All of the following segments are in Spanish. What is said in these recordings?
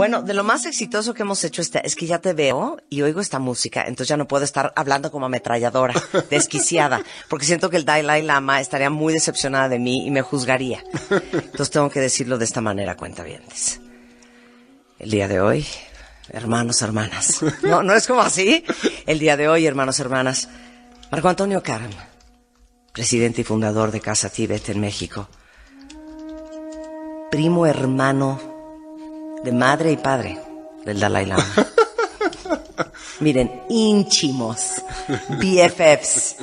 Bueno, de lo más exitoso que hemos hecho este, es que ya te veo y oigo esta música, entonces ya no puedo estar hablando como ametralladora, desquiciada, porque siento que el Dalai Lama estaría muy decepcionada de mí y me juzgaría. Entonces tengo que decirlo de esta manera, cuenta bien. El día de hoy, hermanos, hermanas. No, no es como así. El día de hoy, hermanos, hermanas. Marco Antonio Karam, presidente y fundador de Casa Tibet en México. Primo hermano de madre y padre del Dalai Lama. Miren, ínchimos, BFFs.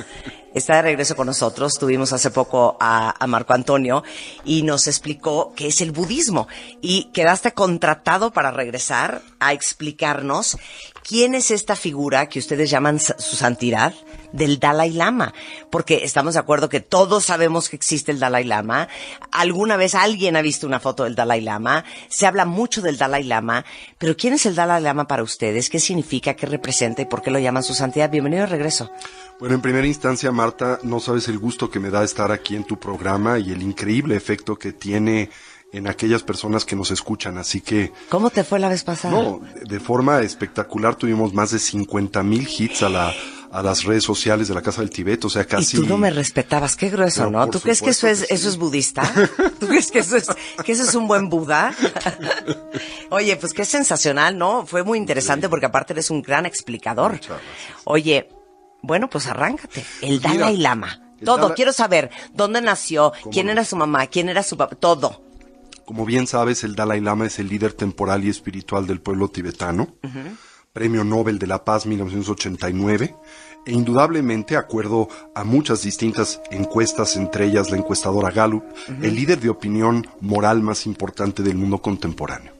Está de regreso con nosotros. Tuvimos hace poco a, a, Marco Antonio y nos explicó qué es el budismo. Y quedaste contratado para regresar a explicarnos quién es esta figura que ustedes llaman su santidad del Dalai Lama. Porque estamos de acuerdo que todos sabemos que existe el Dalai Lama. Alguna vez alguien ha visto una foto del Dalai Lama. Se habla mucho del Dalai Lama. Pero ¿quién es el Dalai Lama para ustedes? ¿Qué significa? ¿Qué representa? ¿Y por qué lo llaman su santidad? Bienvenido de regreso. Bueno, en primera instancia, Marta, no sabes el gusto que me da estar aquí en tu programa y el increíble efecto que tiene en aquellas personas que nos escuchan. Así que... ¿Cómo te fue la vez pasada? No, de forma espectacular tuvimos más de 50 mil hits a la a las redes sociales de la Casa del Tibet, o sea, casi... Y tú no me respetabas, qué grueso, ¿no? ¿Tú crees que eso es, eso es budista? ¿Tú crees que eso es, que eso es un buen Buda? Oye, pues qué sensacional, ¿no? Fue muy interesante porque aparte eres un gran explicador. Oye, bueno, pues arráncate. El Dalai Mira, Lama. Todo, Dalai... quiero saber dónde nació, quién no? era su mamá, quién era su papá, todo. Como bien sabes, el Dalai Lama es el líder temporal y espiritual del pueblo tibetano. Uh -huh. Premio Nobel de la Paz 1989, e indudablemente, acuerdo a muchas distintas encuestas, entre ellas la encuestadora Gallup, uh -huh. el líder de opinión moral más importante del mundo contemporáneo.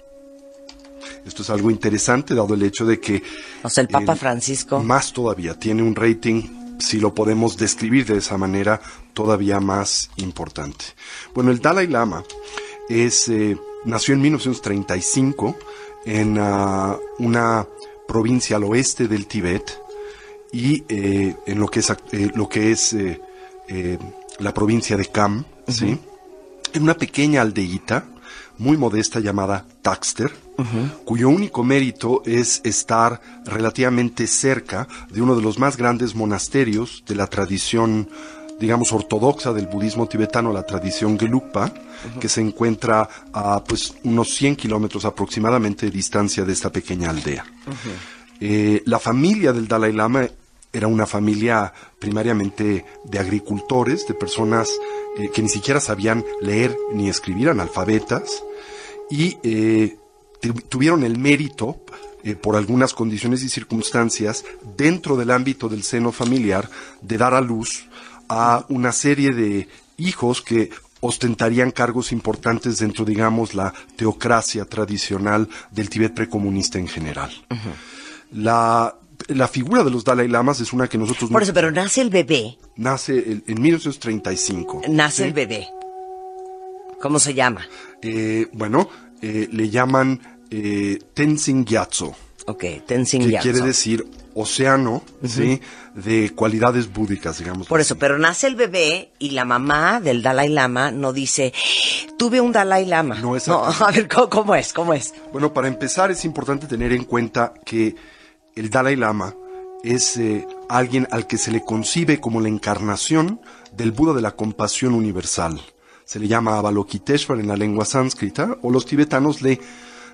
Esto es algo interesante, dado el hecho de que... O sea, el Papa eh, Francisco... Más todavía, tiene un rating, si lo podemos describir de esa manera, todavía más importante. Bueno, el Dalai Lama es, eh, nació en 1935 en uh, una provincia al oeste del Tíbet y eh, en lo que es, eh, lo que es eh, la provincia de Kham, uh -huh. ¿sí? en una pequeña aldeíta muy modesta llamada Taxter, uh -huh. cuyo único mérito es estar relativamente cerca de uno de los más grandes monasterios de la tradición digamos, ortodoxa del budismo tibetano, la tradición Gelugpa, uh -huh. que se encuentra a pues, unos 100 kilómetros aproximadamente de distancia de esta pequeña aldea. Uh -huh. eh, la familia del Dalai Lama era una familia primariamente de agricultores, de personas eh, que ni siquiera sabían leer ni escribir, analfabetas, y eh, tuvieron el mérito eh, por algunas condiciones y circunstancias dentro del ámbito del seno familiar de dar a luz a una serie de hijos que ostentarían cargos importantes dentro, digamos, la teocracia tradicional del Tíbet precomunista en general. Uh -huh. La la figura de los Dalai Lamas es una que nosotros... Por eso, pero nace el bebé. Nace el, en 1935. Nace ¿sí? el bebé. ¿Cómo se llama? Eh, bueno, eh, le llaman eh, Tenzin Gyatso. Ok, Tenzin que Gyatso. quiere decir océano, uh -huh. ¿sí? De cualidades búdicas, digamos. Por eso, pero nace el bebé y la mamá del Dalai Lama no dice, tuve un Dalai Lama. No, es no a ver, ¿cómo, ¿cómo, es? ¿Cómo es? Bueno, para empezar es importante tener en cuenta que el Dalai Lama es eh, alguien al que se le concibe como la encarnación del Buda de la compasión universal. Se le llama Avalokiteshvara en la lengua sánscrita, o los tibetanos le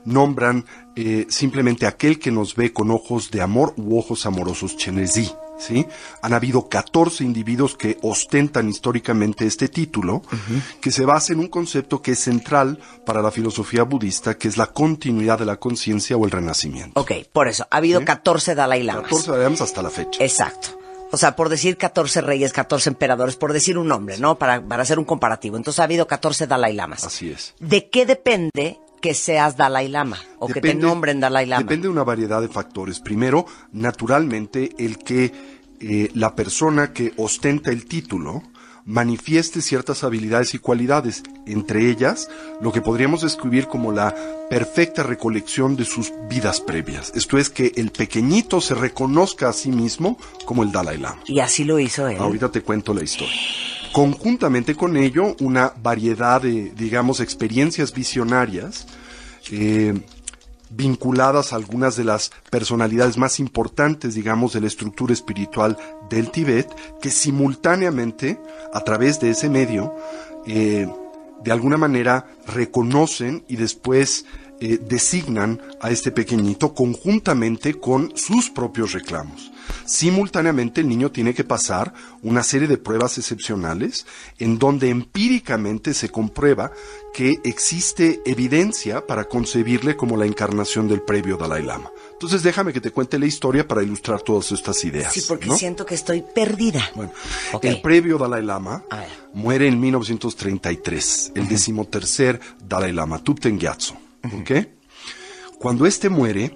nombran eh, simplemente aquel que nos ve con ojos de amor u ojos amorosos, Chenezi. ¿sí? Han habido 14 individuos que ostentan históricamente este título, uh -huh. que se basa en un concepto que es central para la filosofía budista, que es la continuidad de la conciencia o el renacimiento. Ok, por eso, ha habido ¿Sí? 14 Dalai Lamas. 14 Dalai Lamas hasta la fecha. Exacto. O sea, por decir 14 reyes, 14 emperadores, por decir un nombre, ¿no? Para, para hacer un comparativo. Entonces ha habido 14 Dalai Lamas. Así es. ¿De qué depende que seas Dalai Lama o depende, que te nombren Dalai Lama? Depende de una variedad de factores. Primero, naturalmente, el que eh, la persona que ostenta el título manifieste ciertas habilidades y cualidades, entre ellas lo que podríamos describir como la perfecta recolección de sus vidas previas. Esto es que el pequeñito se reconozca a sí mismo como el Dalai Lama. Y así lo hizo él. Ahorita te cuento la historia. Conjuntamente con ello, una variedad de, digamos, experiencias visionarias eh, vinculadas a algunas de las personalidades más importantes, digamos, de la estructura espiritual del Tíbet, que simultáneamente, a través de ese medio, eh, de alguna manera reconocen y después eh, designan a este pequeñito conjuntamente con sus propios reclamos. Simultáneamente el niño tiene que pasar una serie de pruebas excepcionales en donde empíricamente se comprueba que existe evidencia para concebirle como la encarnación del previo Dalai Lama. Entonces déjame que te cuente la historia para ilustrar todas estas ideas. Sí, porque siento que estoy perdida. Bueno, el previo Dalai Lama muere en 1933, el decimotercer Dalai Lama, Tupten Gyatso. Cuando este muere,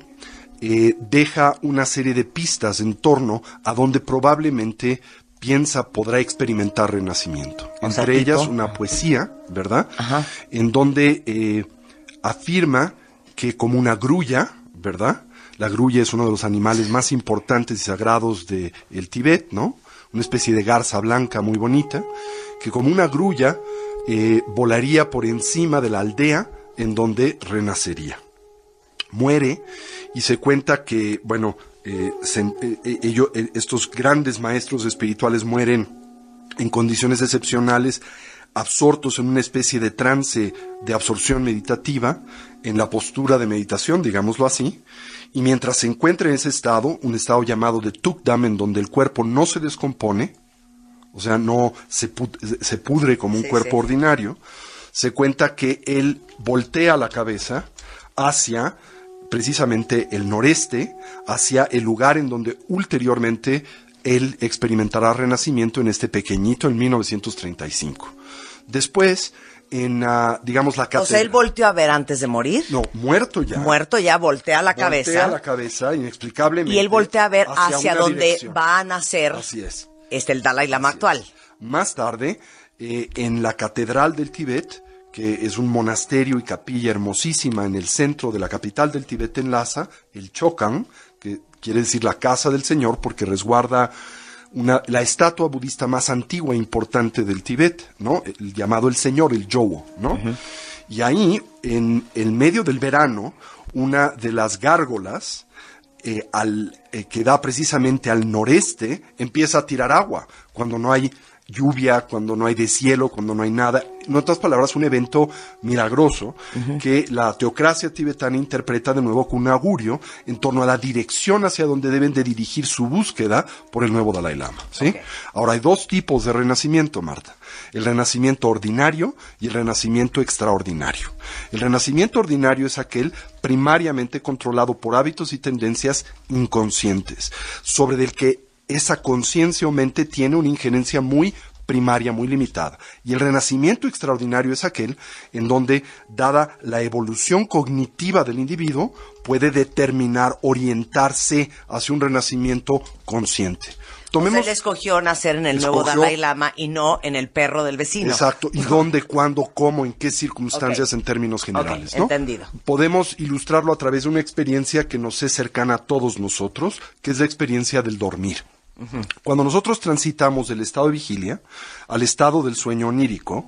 eh, deja una serie de pistas en torno a donde probablemente piensa podrá experimentar renacimiento. Entre ellas una poesía, ¿verdad? En donde eh, afirma que como una grulla, ¿verdad? La grulla es uno de los animales más importantes y sagrados del el Tíbet, ¿no? Una especie de garza blanca muy bonita, que como una grulla eh, volaría por encima de la aldea en donde renacería. Muere y se cuenta que, bueno, eh, eh, ellos, estos grandes maestros espirituales mueren en condiciones excepcionales, absortos en una especie de trance de absorción meditativa, en la postura de meditación, digámoslo así, y mientras se encuentra en ese estado, un estado llamado de Tukdam, en donde el cuerpo no se descompone, o sea, no se, pudre como un cuerpo ordinario, se cuenta que él voltea la cabeza hacia precisamente el noreste, hacia el lugar en donde ulteriormente él experimentará renacimiento en este pequeñito en 1935. Después, en, uh, digamos, la catedral. O sea, él volteó a ver antes de morir. No, muerto ya. Muerto ya, voltea la cabeza. Voltea la cabeza, inexplicablemente. Y él voltea a ver hacia, donde va a nacer. Así es. Este, el Dalai Lama actual. Más tarde, eh, en la catedral del Tíbet, que es un monasterio y capilla hermosísima en el centro de la capital del Tíbet en Lhasa, el Chokan, que quiere decir la casa del Señor porque resguarda la estatua budista más antigua e importante del Tíbet, ¿no? El llamado el Señor, el Yowo, ¿no? Y ahí, en el medio del verano, una de las gárgolas, eh, al, eh, que da precisamente al noreste, empieza a tirar agua, cuando no hay lluvia, cuando no hay de cielo, cuando no hay nada. En otras palabras, un evento milagroso que la teocracia tibetana interpreta de nuevo con un augurio en torno a la dirección hacia donde deben de dirigir su búsqueda por el nuevo Dalai Lama. ¿sí? Ahora, hay dos tipos de renacimiento, Marta. El renacimiento ordinario y el renacimiento extraordinario. El renacimiento ordinario es aquel primariamente controlado por hábitos y tendencias inconscientes, sobre el que esa conciencia o mente tiene una injerencia muy primaria, muy limitada. Y el renacimiento extraordinario es aquel en donde, dada la evolución cognitiva del individuo, puede determinar, orientarse hacia un renacimiento consciente. Tomemos, él escogió nacer en el nuevo Dalai Lama y no en el perro del vecino. Exacto. ¿Y dónde, cuándo, cómo, en qué circunstancias en términos generales? Entendido. Podemos ilustrarlo a través de una experiencia que nos es cercana a todos nosotros, que es la experiencia del dormir. Cuando nosotros transitamos del estado de vigilia al estado del sueño onírico,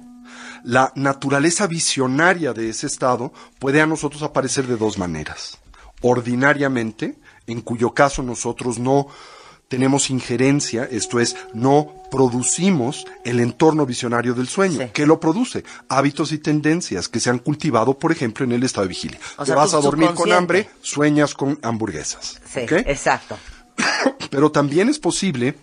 la naturaleza visionaria de ese estado puede a nosotros aparecer de dos maneras. Ordinariamente, en cuyo caso nosotros no tenemos injerencia, esto es, no producimos el entorno visionario del sueño. ¿Qué lo produce? Hábitos y tendencias que se han cultivado, por ejemplo, en el estado de vigilia. Te vas a dormir con hambre, sueñas con hamburguesas. Sí, exacto. Pero también es posible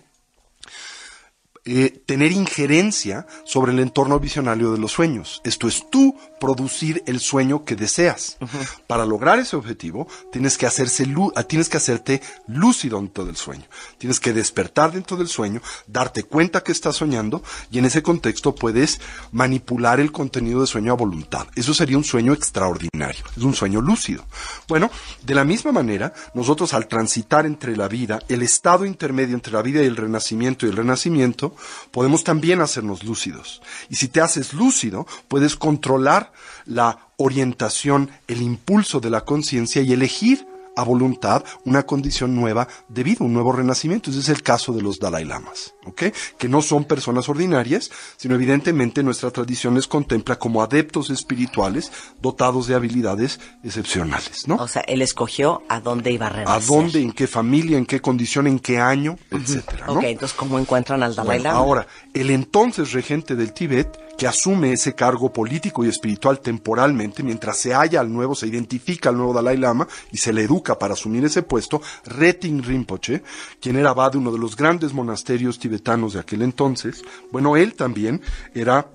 eh, tener injerencia sobre el entorno visionario de los sueños. Esto es tú producir el sueño que deseas. Para lograr ese objetivo, tienes que, hacerse ah, tienes que hacerte lúcido dentro del sueño. Tienes que despertar dentro del sueño, darte cuenta que estás soñando y en ese contexto puedes manipular el contenido de sueño a voluntad. Eso sería un sueño extraordinario. Es un sueño lúcido. Bueno, de la misma manera, nosotros al transitar entre la vida, el estado intermedio entre la vida y el renacimiento y el renacimiento, podemos también hacernos lúcidos. Y si te haces lúcido, puedes controlar la orientación, el impulso de la conciencia y elegir a voluntad una condición nueva debido a un nuevo renacimiento. Ese es el caso de los Dalai Lamas, Que no son personas ordinarias, sino evidentemente nuestra tradición les contempla como adeptos espirituales dotados de habilidades excepcionales, ¿no? O sea, él escogió a dónde iba a renacer. A dónde, en qué familia, en qué condición, en qué año, etcétera, ¿no? Ok, entonces, ¿cómo encuentran al Dalai Bueno, Lama? ahora, el entonces regente del Tíbet, que asume ese cargo político y espiritual temporalmente, mientras se halla al nuevo, se identifica al nuevo Dalai Lama y se le educa para asumir ese puesto, Retin Rinpoche, quien era abad de uno de los grandes monasterios tibetanos de aquel entonces, bueno, él también era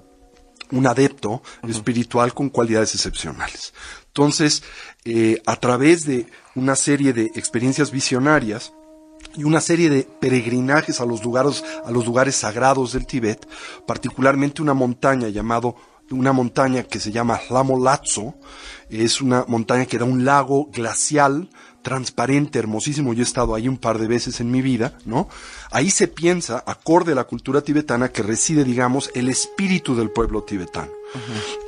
un adepto espiritual con cualidades excepcionales. Entonces, eh, a través de una serie de experiencias visionarias, y una serie de peregrinajes a los lugares, a los lugares sagrados del Tíbet, particularmente una montaña llamado una montaña que se llama Latso, es una montaña que da un lago glacial transparente, hermosísimo. Yo he estado ahí un par de veces en mi vida, ¿no? Ahí se piensa, acorde a la cultura tibetana, que reside, digamos, el espíritu del pueblo tibetano.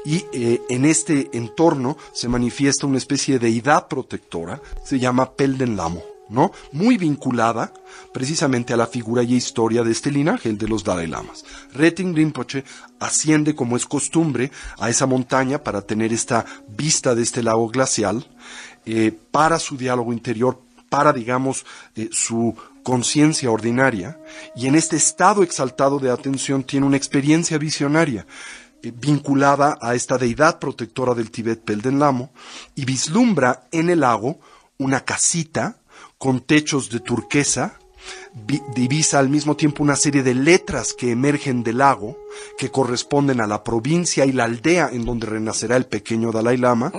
Y eh, en este entorno se manifiesta una especie de deidad protectora, se llama Pelden Lamo. ¿no? Muy vinculada precisamente a la figura y historia de este linaje, el de los Dalai Lamas. Retin Rinpoche asciende, como es costumbre, a esa montaña para tener esta vista de este lago glacial, eh, para su diálogo interior, para, digamos, eh, su conciencia ordinaria, y en este estado exaltado de atención tiene una experiencia visionaria eh, vinculada a esta deidad protectora del Tíbet Pelden Lamo, y vislumbra en el lago una casita, con techos de turquesa, vi- divisa al mismo tiempo una serie de letras que emergen del lago, que corresponden a la provincia y la aldea en donde renacerá el pequeño Dalai Lama,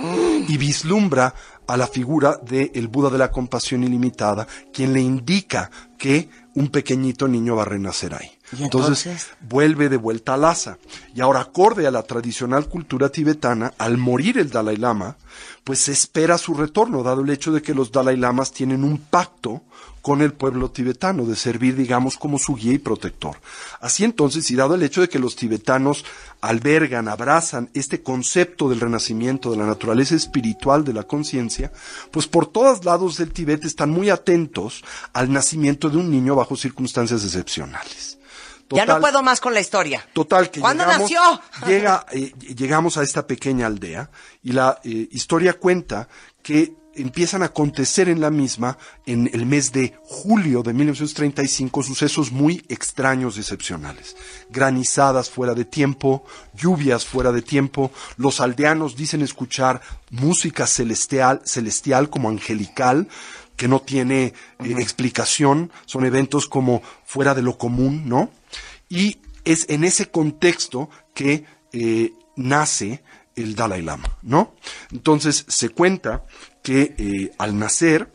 y vislumbra a la figura del Buda de la compasión ilimitada, quien le indica que un pequeñito niño va a renacer ahí. ¿Y entonces? vuelve de vuelta a Lhasa. Y ahora, acorde a la tradicional cultura tibetana, al morir el Dalai Lama, pues se espera su retorno, dado el hecho de que los Dalai Lamas tienen un pacto con el pueblo tibetano, de servir, digamos, como su guía y protector. Así entonces, y dado el hecho de que los tibetanos albergan, abrazan este concepto del renacimiento, de la naturaleza espiritual de la conciencia, pues por todos lados del Tibet están muy atentos al nacimiento de un niño bajo circunstancias excepcionales. ya no puedo más con la historia. Total, que ¿Cuándo llegamos, nació? llega, eh, llegamos a esta pequeña aldea y la eh, historia cuenta que empiezan a acontecer en la misma, en el mes de julio de 1935, sucesos muy extraños y excepcionales. Granizadas fuera de tiempo, lluvias fuera de tiempo, los aldeanos dicen escuchar música celestial, celestial como angelical, que no tiene eh, explicación, son eventos como fuera de lo común, ¿no? Y es en ese contexto que eh, nace el Dalai Lama, ¿no? Entonces se cuenta que eh, al nacer,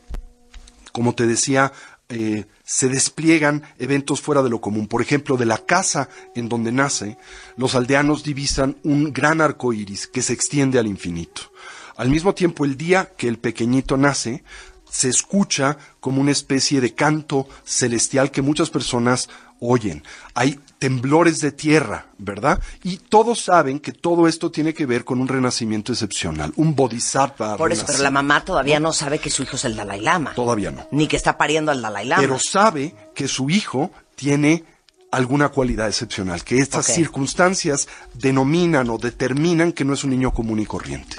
como te decía, eh, se despliegan eventos fuera de lo común. Por ejemplo, de la casa en donde nace, los aldeanos divisan un gran arco iris que se extiende al infinito. Al mismo tiempo, el día que el pequeñito nace, se escucha como una especie de canto celestial que muchas personas oyen. Hay temblores de tierra, ¿verdad? Y todos saben que todo esto tiene que ver con un renacimiento excepcional, un bodhisattva. Por eso, pero la mamá todavía no sabe que su hijo es el Dalai Lama. Todavía no. Ni que está pariendo al Dalai Lama. Pero sabe que su hijo tiene alguna cualidad excepcional, que estas circunstancias denominan o determinan que no es un niño común y corriente.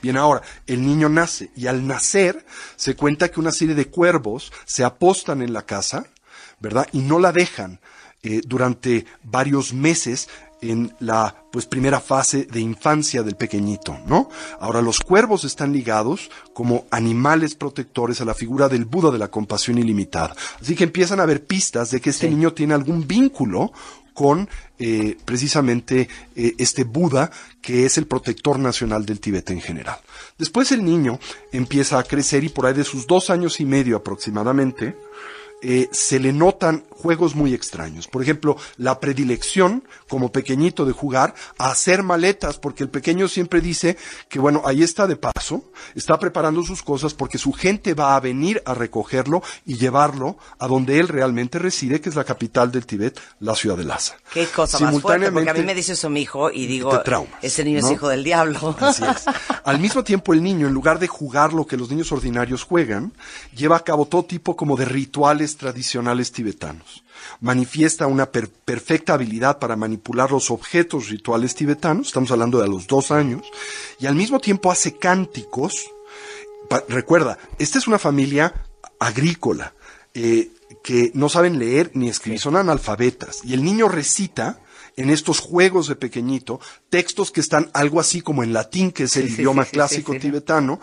Bien, ahora, el niño nace y al nacer se cuenta que una serie de cuervos se apostan en la casa, ¿verdad? Y no la dejan eh, durante varios meses en la pues primera fase de infancia del pequeñito, ¿no? Ahora los cuervos están ligados como animales protectores a la figura del Buda de la compasión ilimitada. Así que empiezan a haber pistas de que este Sí. niño tiene algún vínculo con eh, precisamente eh, este Buda que es el protector nacional del Tíbet en general. Después el niño empieza a crecer y por ahí de sus dos años y medio aproximadamente, eh, se le notan juegos muy extraños. Por ejemplo, la predilección, como pequeñito, de jugar a hacer maletas, porque el pequeño siempre dice que, bueno, ahí está de paso, está preparando sus cosas porque su gente va a venir a recogerlo y llevarlo a donde él realmente reside, que es la capital del Tíbet, la ciudad de Lhasa. Qué cosa más fuerte, porque a mí me dice eso mi hijo y digo, ese niño es hijo del diablo. Así es. Al mismo tiempo, el niño, en lugar de jugar lo que los niños ordinarios juegan, lleva a cabo todo tipo como de rituales tradicionales tibetanos. Manifiesta una perfecta habilidad para manipular los objetos rituales tibetanos, estamos hablando de a los dos años, y al mismo tiempo hace cánticos. recuerda, esta es una familia agrícola. Eh, que no saben leer ni escribir, son analfabetas. Y el niño recita en estos juegos de pequeñito textos que están algo así como en latín, que es el idioma clásico tibetano,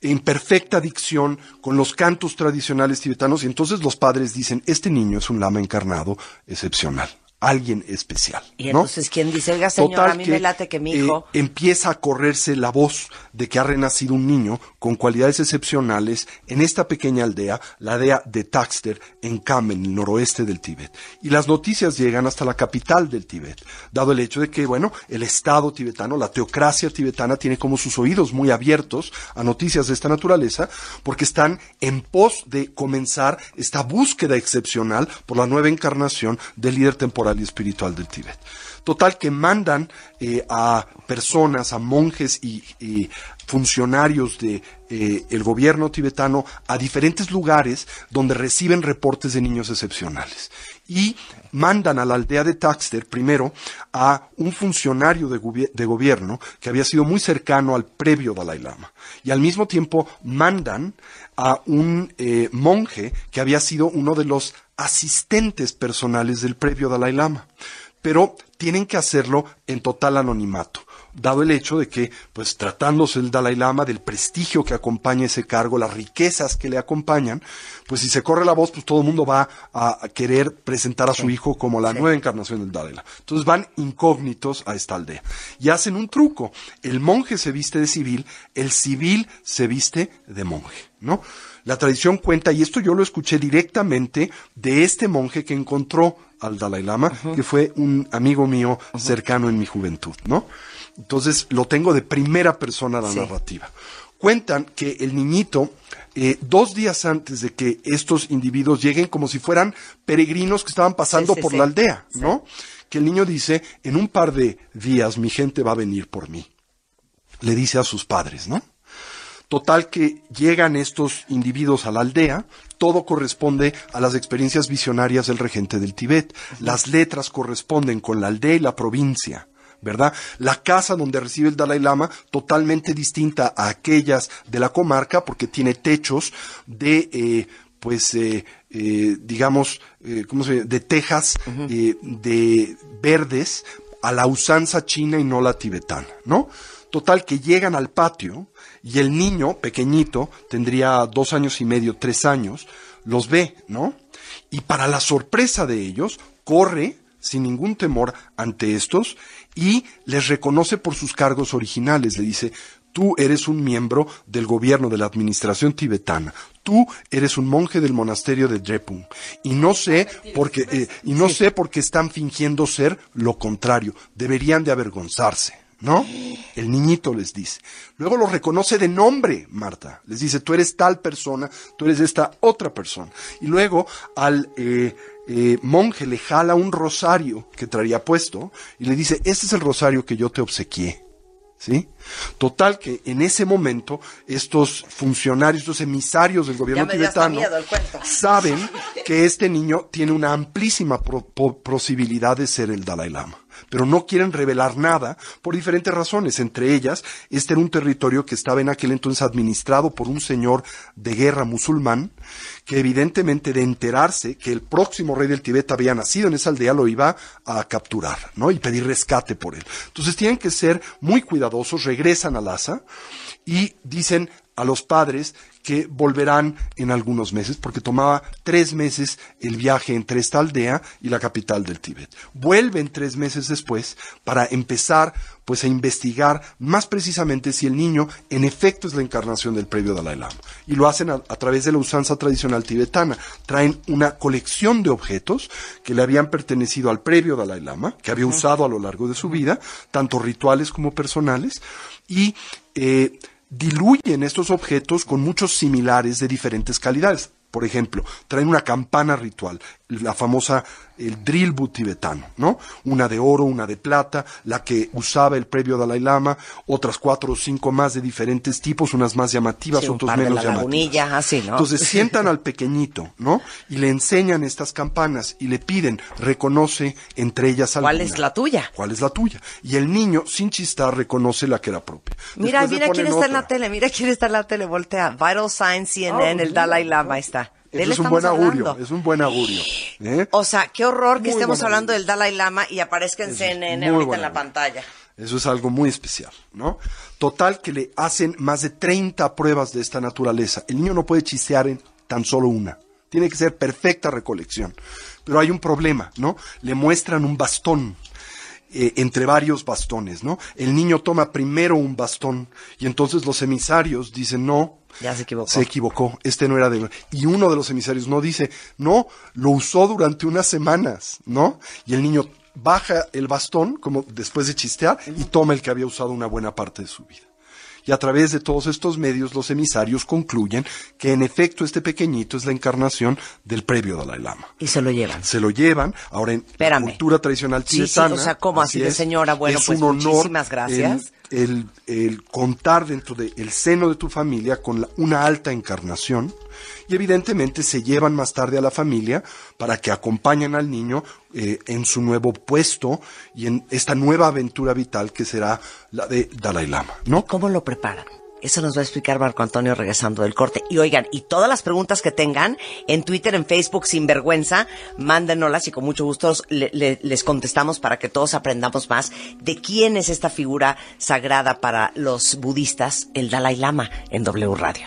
en perfecta dicción, con los cantos tradicionales tibetanos, y entonces los padres dicen, este niño es un lama encarnado excepcional alguien especial. Y entonces, ¿quién dice, oiga, señor, a mí me late que mi hijo... Eh, empieza a correrse la voz de que ha renacido un niño con cualidades excepcionales en esta pequeña aldea, la aldea de Taxter, en Kham, en el noroeste del Tíbet. Y las noticias llegan hasta la capital del Tíbet, dado el hecho de que, bueno, el Estado tibetano, la teocracia tibetana, tiene como sus oídos muy abiertos a noticias de esta naturaleza, porque están en pos de comenzar esta búsqueda excepcional por la nueva encarnación del líder temporal y espiritual del Tíbet. Total que mandan eh, a personas, a monjes y, funcionarios de, eh, gobierno tibetano a diferentes lugares donde reciben reportes de niños excepcionales. Y mandan a la aldea de Taxter primero a un funcionario de, de, gobierno que había sido muy cercano al previo Dalai Lama. Y al mismo tiempo mandan a un eh, monje que había sido uno de los asistentes personales del previo Dalai Lama. Pero tienen que hacerlo en total anonimato, dado el hecho de que, pues tratándose el Dalai Lama, del prestigio que acompaña ese cargo, las riquezas que le acompañan, pues si se corre la voz, pues todo el mundo va a querer presentar a su hijo como la nueva encarnación del Dalai Lama. Entonces van incógnitos a esta aldea y hacen un truco. El monje se viste de civil, el civil se viste de monje, ¿no? La tradición cuenta, y esto yo lo escuché directamente de este monje que encontró al Dalai Lama, que fue un amigo mío cercano en mi juventud, ¿no? Entonces lo tengo de primera persona la narrativa. Cuentan que el niñito, eh, dos días antes de que estos individuos lleguen, como si fueran peregrinos que estaban pasando por la aldea, ¿no? Que el niño dice, en un par de días mi gente va a venir por mí. Le dice a sus padres, ¿no? Total que llegan estos individuos a la aldea, todo corresponde a las experiencias visionarias del regente del Tíbet. Las letras corresponden con la aldea y la provincia. ¿Verdad? La casa donde recibe el Dalai Lama, totalmente distinta a aquellas de la comarca, porque tiene techos de, eh, pues, eh, eh, digamos, ¿cómo se llama? De tejas, de verdes, a la usanza china y no la tibetana, ¿no? Total que llegan al patio y el niño pequeñito, tendría dos años y medio, tres años, los ve, ¿no? Y para la sorpresa de ellos, corre sin ningún temor ante estos y les reconoce por sus cargos originales. Le dice, tú eres un miembro del gobierno de la administración tibetana. Tú eres un monje del monasterio de Drepung. Y no sé porque, eh, y no sé por qué están fingiendo ser lo contrario. Deberían de avergonzarse. ¿No? El niñito les dice. Luego lo reconoce de nombre, Marta. Les dice, tú eres tal persona, tú eres esta otra persona. Y luego al eh, eh, monje le jala un rosario que traía puesto y le dice, este es el rosario que yo te obsequié. ¿Sí? Total que en ese momento estos funcionarios, estos emisarios del gobierno tibetano saben que este niño tiene una amplísima posibilidad de ser el Dalai Lama pero no quieren revelar nada por diferentes razones. Entre ellas, este era un territorio que estaba en aquel entonces administrado por un señor de guerra musulmán, que evidentemente de enterarse que el próximo rey del Tibet había nacido en esa aldea lo iba a capturar, ¿no? Y pedir rescate por él. Entonces tienen que ser muy cuidadosos, regresan a Lhasa y dicen, a los padres que volverán en algunos meses, porque tomaba tres meses el viaje entre esta aldea y la capital del Tíbet. Vuelven tres meses después para empezar pues a investigar más precisamente si el niño en efecto es la encarnación del previo Dalai Lama. Y lo hacen a, a, través de la usanza tradicional tibetana. Traen una colección de objetos que le habían pertenecido al previo Dalai Lama, que había usado a lo largo de su vida, tanto rituales como personales, y eh, diluyen estos objetos con muchos similares de diferentes calidades. Por ejemplo, traen una campana ritual, la famosa el drilbu tibetano, ¿no? Una de oro, una de plata, la que usaba el previo Dalai Lama, otras cuatro o cinco más de diferentes tipos, unas más llamativas, Sí, otras menos la llamativas. así, ¿no? Entonces sientan al pequeñito, ¿no? Y le enseñan estas campanas y le piden, reconoce entre ellas alguna. ¿Cuál es la tuya? ¿Cuál es la tuya? Y el niño, sin chistar, reconoce la que era propia. Mira, Después mira quién está en la tele, mira quién está en la tele, voltea. Vital Signs, CNN, Ah, el Dalai Lama, está. De él Eso es un buen augurio, hablando. es un buen augurio. ¿eh? O sea, qué horror que Muy estemos hablando augurio. del Dalai Lama y aparezca en Eso CNN ahorita en la augurio. pantalla. Eso es algo muy especial, ¿no? Total que le hacen más de 30 pruebas de esta naturaleza. El niño no puede chistear en tan solo una. Tiene que ser perfecta recolección. Pero hay un problema, ¿no? Le muestran un bastón. eh, entre varios bastones, ¿no? El niño toma primero un bastón y entonces los emisarios dicen, no, Ya se equivocó. se equivocó, este no era de... Y uno de los emisarios no dice, no, lo usó durante unas semanas, ¿no? Y el niño baja el bastón, como después de chistear, y toma el que había usado una buena parte de su vida. Y a través de todos estos medios, los emisarios concluyen que en efecto este pequeñito es la encarnación del previo Dalai Lama. Y se lo llevan. Se lo llevan, ahora en Espérame. la cultura tradicional Sí, sí, tibetana. o sea, ¿cómo así de señora? Bueno, es pues, un honor muchísimas gracias. El, el- el contar dentro del seno de tu familia con la- una alta encarnación y evidentemente se llevan más tarde a la familia para que acompañen al niño eh, en su nuevo puesto y en esta nueva aventura vital que será la de Dalai Lama, ¿no? ¿Cómo lo preparan? Eso nos va a explicar Marco Antonio regresando del corte. Y oigan, y todas las preguntas que tengan en Twitter, en Facebook, sin vergüenza, mándenoslas y con mucho gusto le- le- les contestamos para que todos aprendamos más de quién es esta figura sagrada para los budistas, el Dalai Lama, en W Radio.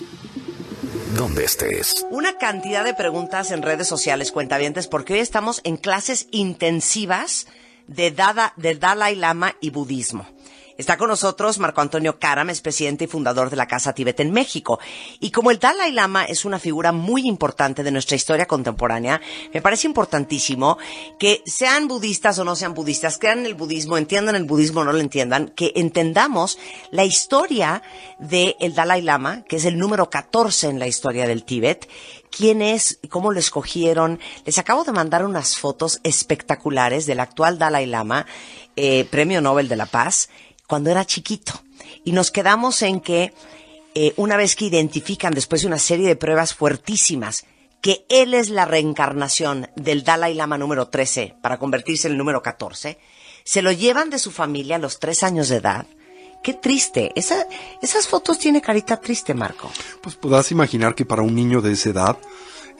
Donde estés. Una cantidad de preguntas en redes sociales, cuentavientes, porque hoy estamos en clases intensivas de, Dada, de Dalai Lama y budismo. Está con nosotros Marco Antonio Karam, es presidente y fundador de la Casa Tibet en México. Y como el Dalai Lama es una figura muy importante de nuestra historia contemporánea, me parece importantísimo que sean budistas o no sean budistas, crean en el budismo, entiendan el budismo o no lo entiendan, que entendamos la historia del Dalai Lama, que es el número 14 en la historia del Tíbet, quién es, cómo lo escogieron. Les acabo de mandar unas fotos espectaculares del actual Dalai Lama, eh, Premio Nobel de la Paz, cuando era chiquito. Y nos quedamos en que eh, una vez que identifican, después de una serie de pruebas fuertísimas, que él es la reencarnación del Dalai Lama número 13 para convertirse en el número 14, se lo llevan de su familia a los tres años de edad. Qué triste. Esa, esas fotos tiene carita triste, Marco. Pues podrás imaginar que para un niño de esa edad,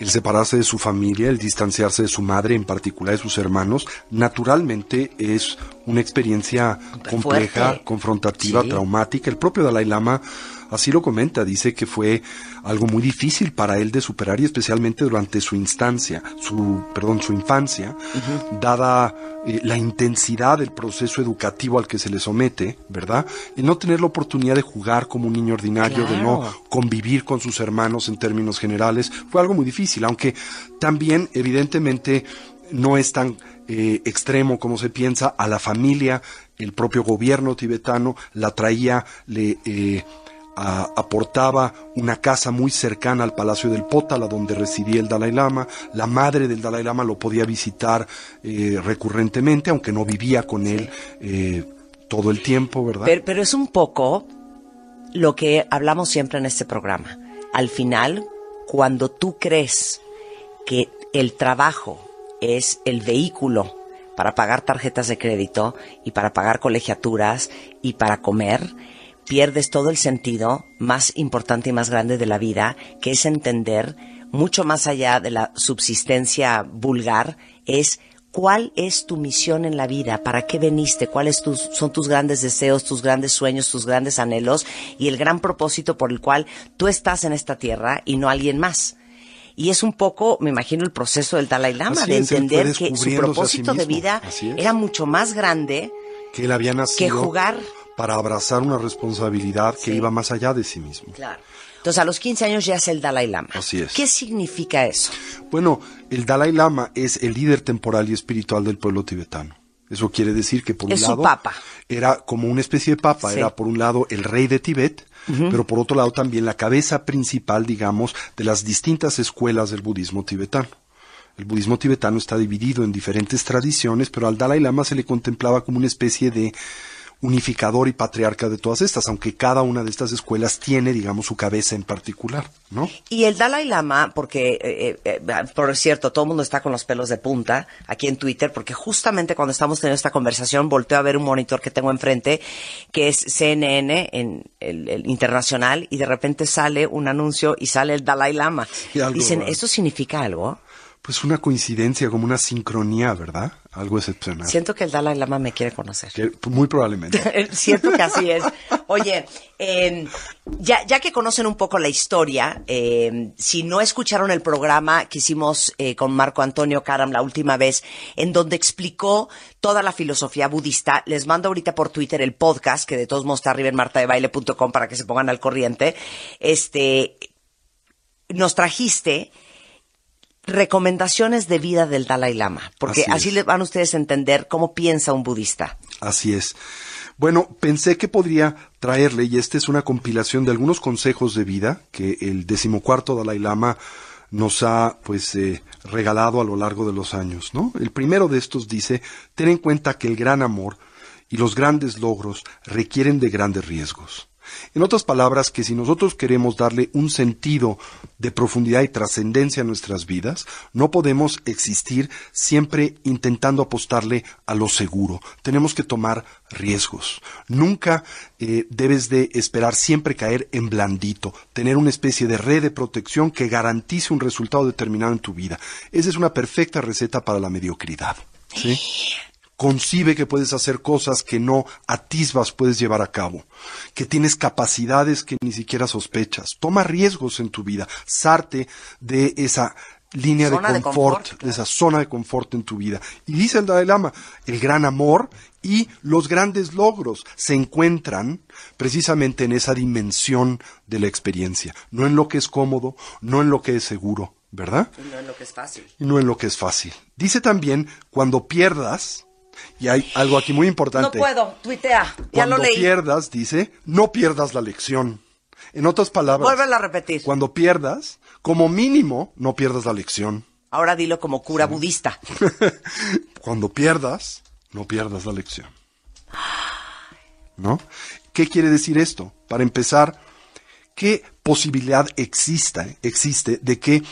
el separarse de su familia, el distanciarse de su madre, en particular de sus hermanos, naturalmente es una experiencia compleja, fuerte. confrontativa, Sí. traumática. El propio Dalai Lama así lo comenta, dice que fue algo muy difícil para él de superar y especialmente durante su instancia, su, perdón, su infancia, dada eh, la intensidad del proceso educativo al que se le somete, ¿verdad? El no tener la oportunidad de jugar como un niño ordinario, de no convivir con sus hermanos en términos generales, fue algo muy difícil, aunque también evidentemente no es tan eh, extremo como se piensa, a la familia, el propio gobierno tibetano la traía, le eh, aportaba una casa muy cercana al Palacio del Potala, donde residía el Dalai Lama. La madre del Dalai Lama lo podía visitar eh, recurrentemente, aunque no vivía con él eh, todo el tiempo, ¿verdad? Pero, pero es un poco lo que hablamos siempre en este programa. Al final, cuando tú crees que el trabajo es el vehículo para pagar tarjetas de crédito y para pagar colegiaturas y para comer, pierdes todo el sentido más importante y más grande de la vida, que es entender mucho más allá de la subsistencia vulgar, es ¿Cuál es tu misión en la vida? ¿Para qué veniste? ¿Cuáles tus, son tus grandes deseos, tus grandes sueños, tus grandes anhelos y el gran propósito por el cual tú estás en esta tierra y no alguien más? Y es un poco, me imagino, el proceso del Dalai Lama, Así de es, entender que su sí propósito de vida era mucho más grande Que él había nacido que jugar. Para abrazar una responsabilidad que iba más allá de sí mismo. Claro. Entonces, a los 15 años ya es el Dalai Lama. Así es. ¿Qué significa eso? Bueno, el Dalai Lama es el líder temporal y espiritual del pueblo tibetano. Eso quiere decir que por un su lado papa. era como una especie de papa, Sí. era por un lado el rey de Tibet, pero por otro lado también la cabeza principal, digamos, de las distintas escuelas del budismo tibetano. El budismo tibetano está dividido en diferentes tradiciones, pero al Dalai Lama se le contemplaba como una especie de unificador y patriarca de todas estas, aunque cada una de estas escuelas tiene, digamos, su cabeza en particular, ¿no? Y el Dalai Lama, porque, eh, eh, eh, por cierto, todo el mundo está con los pelos de punta aquí en Twitter, porque justamente cuando estamos teniendo esta conversación, volteo a ver un monitor que tengo enfrente, que es CNN en el, el internacional, y de repente sale un anuncio y sale el Dalai Lama. Dicen, raro. ¿esto significa algo? Pues una coincidencia, como una sincronía, ¿verdad? Algo excepcional. Siento que el Dalai Lama me quiere conocer. Que- muy probablemente. Siento que así es. Oye, eh, ya, ya que conocen un poco la historia, eh, si no escucharon el programa que hicimos eh, con Marco Antonio Karam la última vez, en donde explicó toda la filosofía budista, les mando ahorita por Twitter el podcast, que de todos modos está arriba en martadebaile.com para que se pongan al corriente. Este, nos trajiste recomendaciones de vida del Dalai Lama, porque Así así, es. le van ustedes a entender cómo piensa un budista. Así es. Bueno, pensé que podría traerle, y esta es una compilación de algunos consejos de vida que el decimocuarto Dalai Lama nos ha, pues, eh, regalado a lo largo de los años, ¿no? El primero de estos dice, ten en cuenta que el gran amor y los grandes logros requieren de grandes riesgos. En otras palabras, que si nosotros queremos darle un sentido de profundidad y trascendencia a nuestras vidas, no podemos existir siempre intentando apostarle a lo seguro. Tenemos que tomar riesgos. Nunca eh, debes de esperar siempre caer en blandito, tener una especie de red de protección que garantice un resultado determinado en tu vida. Esa es una perfecta receta para la mediocridad. ¿sí? Concibe que puedes hacer cosas que no atisbas puedes llevar a cabo, que tienes capacidades que ni siquiera sospechas. Toma riesgos en tu vida, sarte de esa línea de de confort, de esa zona de confort en tu vida. Y dice el Dalai Lama, el gran amor y los grandes logros se encuentran precisamente en esa dimensión de la experiencia, no en lo que es cómodo, no en lo que es seguro, ¿verdad? No es lo que es fácil. y no en lo que es fácil. Dice también, cuando pierdas, y hay algo aquí muy No importante. puedo, tuitea, ya Cuando lo leí. pierdas, dice, no pierdas la lección. En otras palabras, Vuélvelo a repetir. cuando pierdas, como mínimo, no pierdas la lección. Ahora dilo como cura budista. Cuando pierdas, no pierdas la lección. ¿No? ¿Qué quiere decir esto? Para empezar, ¿qué posibilidad existe, existe de que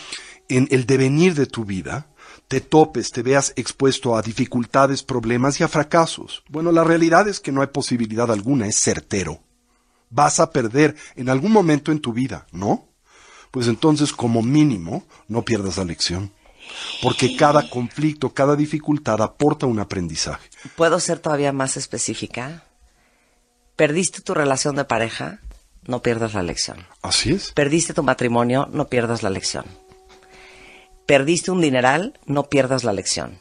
en el devenir de tu vida te topes, te veas expuesto a dificultades, problemas y a fracasos? Bueno, la realidad es que no hay posibilidad alguna, es certero. Vas a perder en algún momento en tu vida, ¿no? Pues entonces, como mínimo, no pierdas la lección. Porque cada conflicto, cada dificultad aporta un aprendizaje. ¿Puedo ser todavía más específica? Perdiste tu relación de pareja, no pierdas la lección. Así es. Perdiste tu matrimonio, no pierdas la lección. Perdiste un dineral, no pierdas la lección.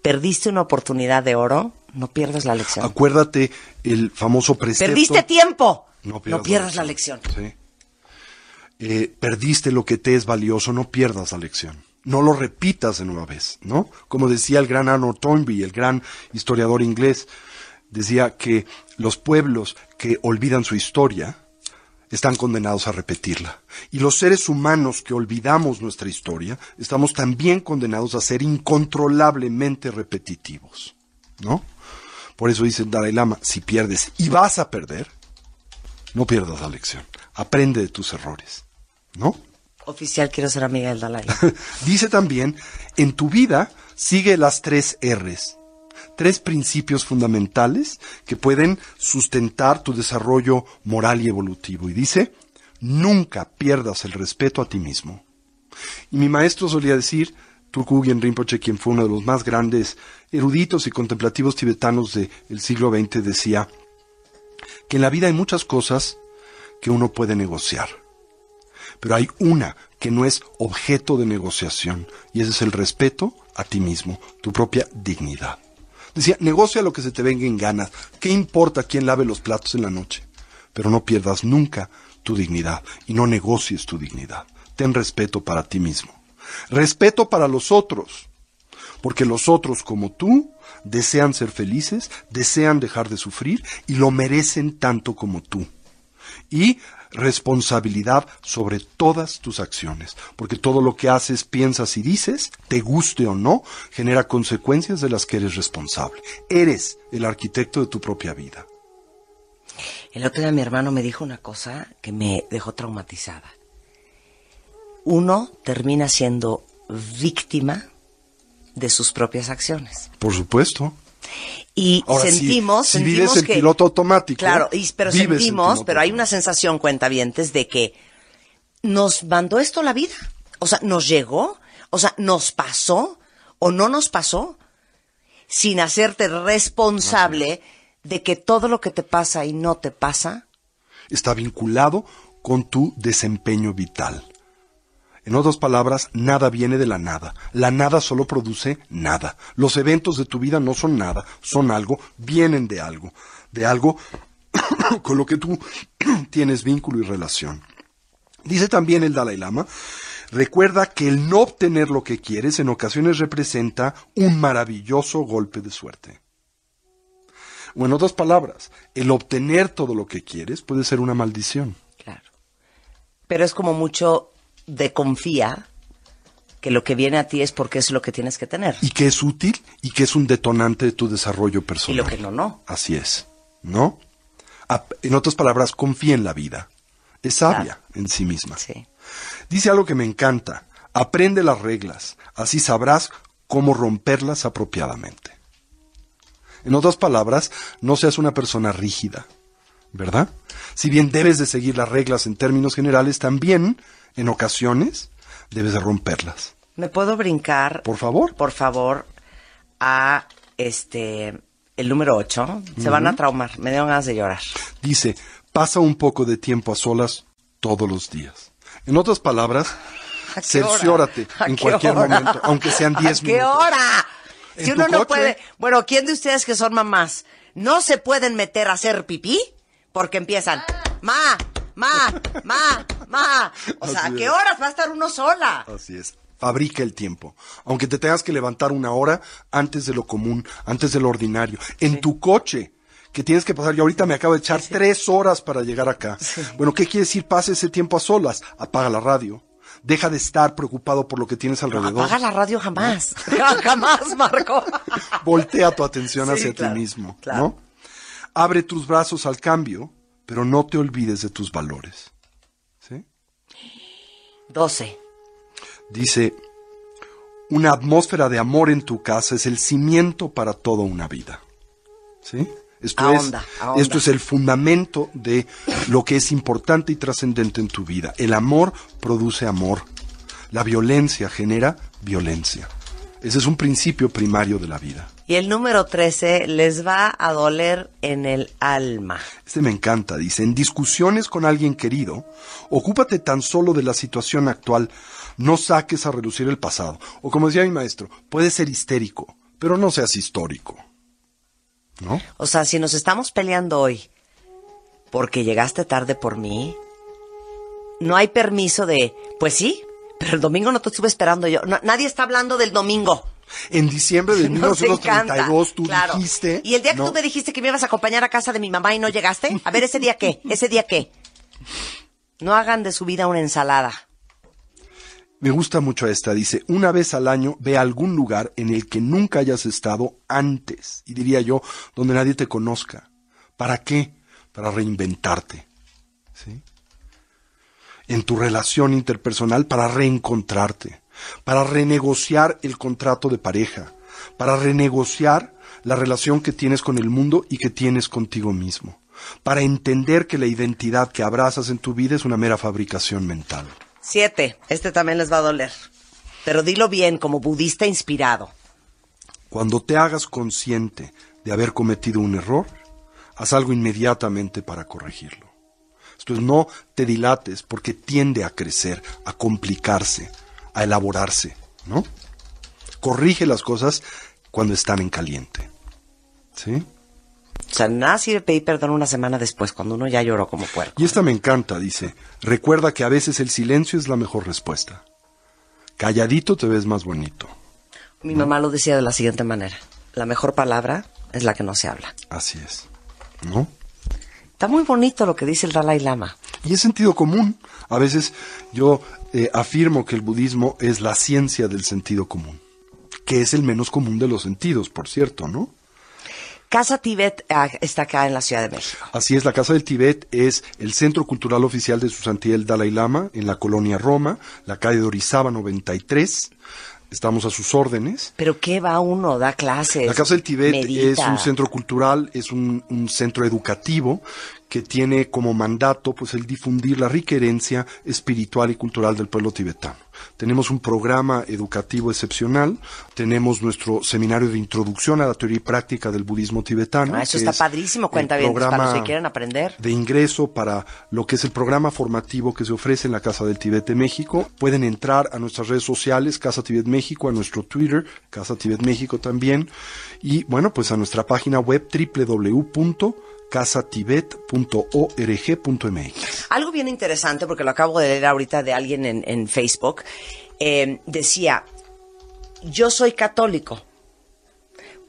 Perdiste una oportunidad de oro, no pierdas la lección. Acuérdate el famoso precepto. Perdiste tiempo, No no pierdas, pierdas, la lección. Sí. Eh, perdiste lo que te es valioso, no pierdas la lección. No lo repitas de nueva vez, ¿no? Como decía el gran Arnold Toynbee, el gran historiador inglés, decía que los pueblos que olvidan su historia están condenados a repetirla. Y los seres humanos que olvidamos nuestra historia estamos también condenados a ser incontrolablemente repetitivos, ¿no? Por eso dice el Dalai Lama, si pierdes y vas a perder, no pierdas la lección. Aprende de tus errores, ¿no? Oficial, quiero ser amiga del Dalai Lama. Dice también, en tu vida sigue las tres R's, tres principios fundamentales que pueden sustentar tu desarrollo moral y evolutivo. Y dice, nunca pierdas el respeto a ti mismo. Y mi maestro solía decir, Turku Rinpoche, quien fue uno de los más grandes eruditos y contemplativos tibetanos del siglo XX, decía que en la vida hay muchas cosas que uno puede negociar, pero hay una que no es objeto de negociación, y ese es el respeto a ti mismo, tu propia dignidad. Decía, negocia lo que se te venga en ganas, ¿qué importa quién lave los platos en la noche? Pero no pierdas nunca tu dignidad y no negocies tu dignidad. Ten respeto para ti mismo. Respeto para los otros, porque los otros como tú desean ser felices, desean dejar de sufrir y lo merecen tanto como tú. Y responsabilidad sobre todas tus acciones, porque todo lo que haces, piensas y dices, te guste o no, genera consecuencias de las que eres responsable. Eres el arquitecto de tu propia vida. El otro día mi hermano me dijo una cosa que me dejó traumatizada. Uno termina siendo víctima de sus propias acciones. Por supuesto. Y sentimos, si, vives en piloto automático. Claro, pero sentimos, pero hay una sensación, cuentavientes, de que nos mandó esto la vida. O sea, nos llegó, o sea, nos pasó o no nos pasó, sin hacerte responsable de que todo lo que te pasa y no te pasa está vinculado con tu desempeño vital. En otras palabras, nada viene de la nada. La nada solo produce nada. Los eventos de tu vida no son nada, son algo, vienen de algo, de algo con lo que tú tienes vínculo y relación. Dice también el Dalai Lama, recuerda que el no obtener lo que quieres en ocasiones representa un maravilloso golpe de suerte. O en otras palabras, el obtener todo lo que quieres puede ser una maldición. Claro. Pero es como mucho de confía que lo que viene a ti es porque es lo que tienes que tener. Y que es útil y que es un detonante de tu desarrollo personal. Y lo que no, no. Así es, ¿no? En otras palabras, confía en la vida. Es sabia en sí misma. Sí. Dice algo que me encanta. Aprende las reglas, así sabrás cómo romperlas apropiadamente. En otras palabras, no seas una persona rígida, ¿verdad? Si bien debes de seguir las reglas en términos generales, también en ocasiones debes de romperlas. ¿Me puedo brincar? Por favor. Por favor, a este el número 8. Se van a traumar, me dieron ganas de llorar. Dice, pasa un poco de tiempo a solas todos los días. En otras palabras, cerciórate en cualquier momento, aunque sean 10 minutos. ¿Qué hora? Si uno no puede, bueno, ¿quién de ustedes que son mamás no se pueden meter a hacer pipí? Porque empiezan, ma, ma, ma, ma. O sea, ¿a qué horas va a estar uno sola? Así es. Fabrica el tiempo. Aunque te tengas que levantar una hora antes de lo común, antes de lo ordinario. En tu coche que tienes que pasar. Yo ahorita me acabo de echar tres horas para llegar acá. Bueno, ¿qué quiere decir? Pase ese tiempo a solas. Apaga la radio. Deja de estar preocupado por lo que tienes alrededor. apaga la radio jamás. jamás, Marco. Voltea tu atención hacia ti mismo. ¿no? Abre tus brazos al cambio pero no te olvides de tus valores. ¿Sí? 12. Dice, una atmósfera de amor en tu casa es el cimiento para toda una vida. ¿Sí? Esto, es, esto es el fundamento de lo que es importante y trascendente en tu vida. El amor produce amor. La violencia genera violencia. Ese es un principio primario de la vida. Y el número 13 les va a doler en el alma. Este me encanta, dice, en discusiones con alguien querido, ocúpate tan solo de la situación actual, no saques a reducir el pasado. O como decía mi maestro, puedes ser histérico, pero no seas histórico. ¿No? O sea, si nos estamos peleando hoy porque llegaste tarde por mí, no hay permiso de, pues sí, pero el domingo no te estuve esperando yo. nadie está hablando del domingo. En diciembre de 1932 tú dijiste. Y el día que tú me dijiste que me ibas a acompañar a casa de mi mamá y no llegaste, a ver, ¿ese día qué? ¿Ese día qué? No hagan de su vida una ensalada. Me gusta mucho esta. Dice, una vez al año ve a algún lugar en el que nunca hayas estado antes. Y diría yo, donde nadie te conozca. ¿Para qué? Para reinventarte. ¿Sí? en tu relación interpersonal para reencontrarte, para renegociar el contrato de pareja, para renegociar la relación que tienes con el mundo y que tienes contigo mismo, para entender que la identidad que abrazas en tu vida es una mera fabricación mental. Siete, este también les va a doler. pero dilo bien, como budista inspirado. Cuando te hagas consciente de haber cometido un error, haz algo inmediatamente para corregirlo. Entonces no te dilates porque tiende a crecer, a complicarse, a elaborarse, ¿no? Corrige las cosas cuando están en caliente. ¿Sí? O sea, nada sirve pedir perdón una semana después, cuando uno ya lloró como puerco. Y esta me encanta, dice. Recuerda que a veces el silencio es la mejor respuesta. Calladito te ves más bonito. Mi mamá lo decía de la siguiente manera. La mejor palabra es la que no se habla. Así es. ¿No? Está muy bonito lo que dice el Dalai Lama. Y es sentido común. A veces yo eh, afirmo que el budismo es la ciencia del sentido común, que es el menos común de los sentidos, por cierto, ¿no? Casa Tibet ah, está acá en la Ciudad de México. Así es, la Casa del Tibet es el centro cultural oficial de su santidad el Dalai Lama en la colonia Roma, la calle de Orizaba 93. Estamos a sus órdenes. ¿Pero qué va uno? ¿Da clases? La Casa del Tibet medita? es un centro cultural, es un, un centro educativo que tiene como mandato pues el difundir la rica herencia espiritual y cultural del pueblo tibetano. Tenemos un programa educativo excepcional, tenemos nuestro seminario de introducción a la teoría y práctica del budismo tibetano. Ah, eso está es padrísimo, cuenta bien, para los que quieren aprender. de ingreso para lo que es el programa formativo que se ofrece en la Casa del Tibet de México. Pueden entrar a nuestras redes sociales, Casa Tibet México, a nuestro Twitter, Casa Tibet México también, y bueno, pues a nuestra página web www.casatibet.org.mx. Algo bien interesante, porque lo acabo de leer ahorita de alguien en, en Facebook, eh, decía, yo soy católico,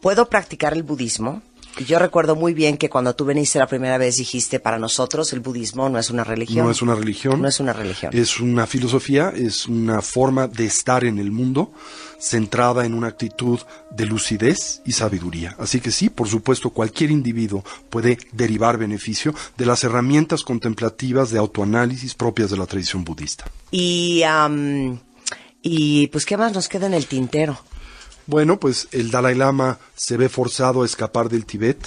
¿puedo practicar el budismo? Y yo recuerdo muy bien que cuando tú veniste la primera vez dijiste, para nosotros el budismo no es una religión. No es una religión. No es una religión. Es una filosofía, es una forma de estar en el mundo centrada en una actitud de lucidez y sabiduría. Así que sí, por supuesto, cualquier individuo puede derivar beneficio de las herramientas contemplativas de autoanálisis propias de la tradición budista. Y, y pues, ¿qué más nos queda en el tintero? Bueno, pues el Dalai Lama se ve forzado a escapar del Tíbet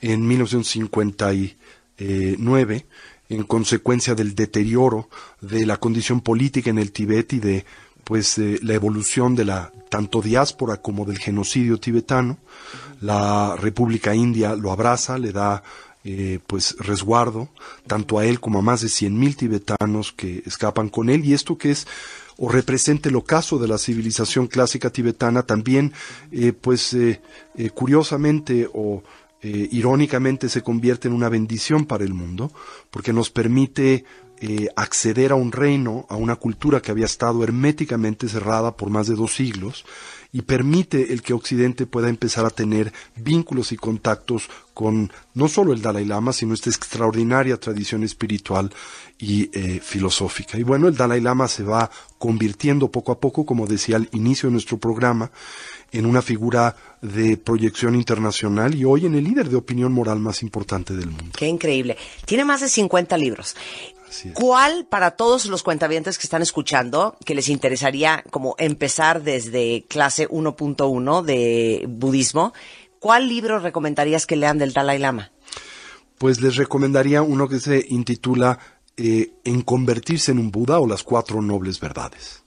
en 1959 en consecuencia del deterioro de la condición política en el Tíbet y de pues eh, la evolución de la tanto diáspora como del genocidio tibetano. La República India lo abraza, le da eh, pues resguardo tanto a él como a más de 100.000 tibetanos que escapan con él y esto que es o representa el ocaso de la civilización clásica tibetana también eh, pues eh, eh, curiosamente o irónicamente se convierte en una bendición para el mundo porque nos permite acceder a un reino, a una cultura que había estado herméticamente cerrada por más de dos siglos y permite el que Occidente pueda empezar a tener vínculos y contactos con no solo el Dalai Lama, sino esta extraordinaria tradición espiritual y eh, filosófica. Y bueno, el Dalai Lama se va convirtiendo poco a poco, como decía al inicio de nuestro programa, en una figura de proyección internacional y hoy en el líder de opinión moral más importante del mundo. Qué increíble. Tiene más de 50 libros. Así es. ¿Cuál para todos los cuentavientes que están escuchando, que les interesaría como empezar desde clase 1.1 de budismo, cuál libro recomendarías que lean del Dalai Lama? Pues les recomendaría uno que se intitula eh, En convertirse en un Buda o las cuatro nobles verdades.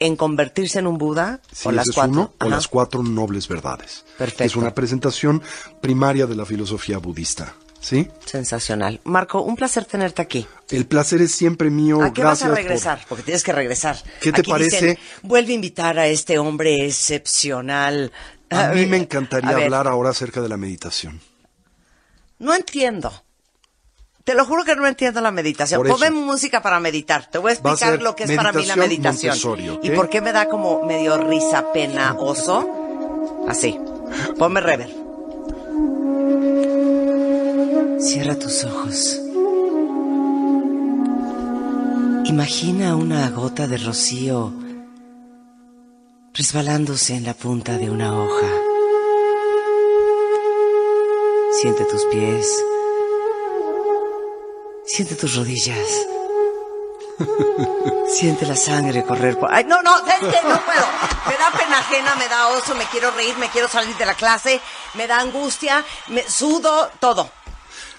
¿En convertirse en un Buda Sí, o las es cuatro? uno, o las cuatro nobles verdades. Perfecto. Es una presentación primaria de la filosofía budista. ¿Sí? Sensacional. Marco, un placer tenerte aquí. El placer es siempre mío. ¿A qué vas Gracias a por- regresar? Porque tienes que regresar. ¿Qué te Aquí parece? dicen, Vuelve a invitar a este hombre excepcional. A mí me A encantaría hablar ahora acerca de la meditación. No entiendo. Te lo juro que no entiendo la meditación. Ponme música para meditar. Te voy a explicar lo que es para mí la meditación. Y por qué me da como medio risa, pena, oso. Así. Ponme rever. Cierra tus ojos. Imagina una gota de rocío resbalándose en la punta de una hoja. Siente tus pies. Siente tus rodillas. Siente la sangre correr por... ¡Ay, no, no! que no puedo! Me da pena ajena, me da oso, me quiero reír, me quiero salir de la clase, me da angustia, me sudo, todo.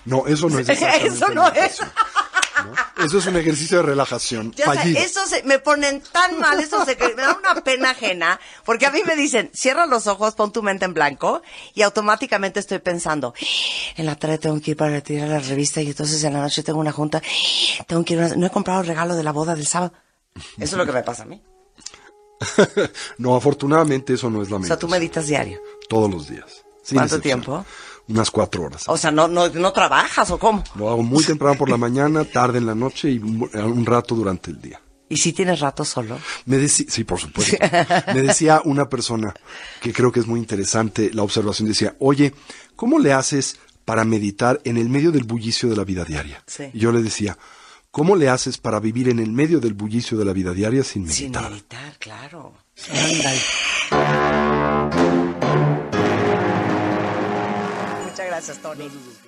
No, eso no es Eso no es. ¿no? Eso es un ejercicio de relajación. Ya sé, eso se, me ponen tan mal, eso se, me da una pena ajena, porque a mí me dicen, cierra los ojos, pon tu mente en blanco, y automáticamente estoy pensando, en la tarde tengo que ir para retirar la revista, y entonces en la noche tengo una junta, tengo que ir una- no he comprado el regalo de la boda del sábado. Eso es lo que me pasa a mí. no, afortunadamente eso no es la O sea, tú meditas diario. Todos los días. sin ¿Cuánto excepción. tiempo? Unas cuatro horas. O sea, no, no, no trabajas o cómo. Lo hago muy temprano por la mañana, tarde en la noche y un un rato durante el día. Y si tienes rato solo. Me decía, sí, por supuesto. Me decía una persona que creo que es muy interesante la observación. Decía, oye, ¿cómo le haces para meditar en el medio del bullicio de la vida diaria? Sí. Y yo le decía, ¿cómo le haces para vivir en el medio del bullicio de la vida diaria sin Sin meditar? meditar, claro. Gracias, Tony.